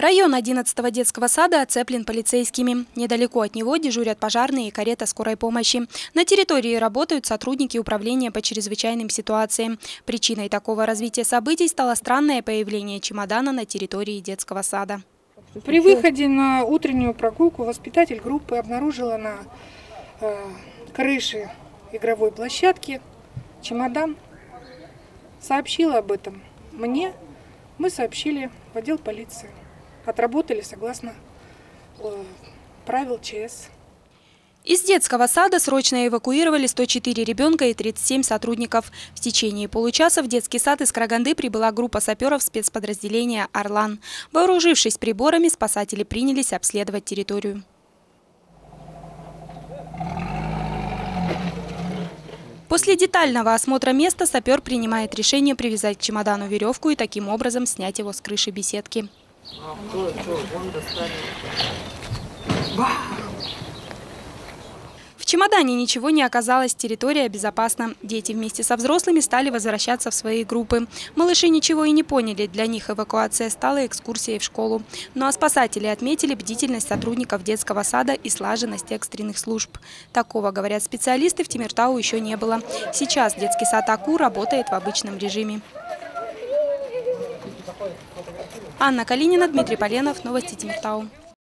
Район 11-го детского сада оцеплен полицейскими. Недалеко от него дежурят пожарные и карета скорой помощи. На территории работают сотрудники управления по чрезвычайным ситуациям. Причиной такого развития событий стало странное появление чемодана на территории детского сада. При выходе на утреннюю прогулку воспитатель группы обнаружила на э, крыше игровой площадки чемодан. Сообщила об этом мне. Мы сообщили в отдел полиции отработали согласно э, правил ЧС. Из детского сада срочно эвакуировали 104 ребенка и 37 сотрудников. В течение получаса в детский сад из Караганды прибыла группа саперов спецподразделения «Орлан». Вооружившись приборами, спасатели принялись обследовать территорию. После детального осмотра места сапер принимает решение привязать к чемодану веревку и таким образом снять его с крыши беседки. В чемодане ничего не оказалось, территория безопасна. Дети вместе со взрослыми стали возвращаться в свои группы. Малыши ничего и не поняли, для них эвакуация стала экскурсией в школу. Ну а спасатели отметили бдительность сотрудников детского сада и слаженность экстренных служб. Такого, говорят специалисты, в Тимиртау еще не было. Сейчас детский сад АКУ работает в обычном режиме. Анна Калинина, Дмитрий Поленов, Новости Тимиртау.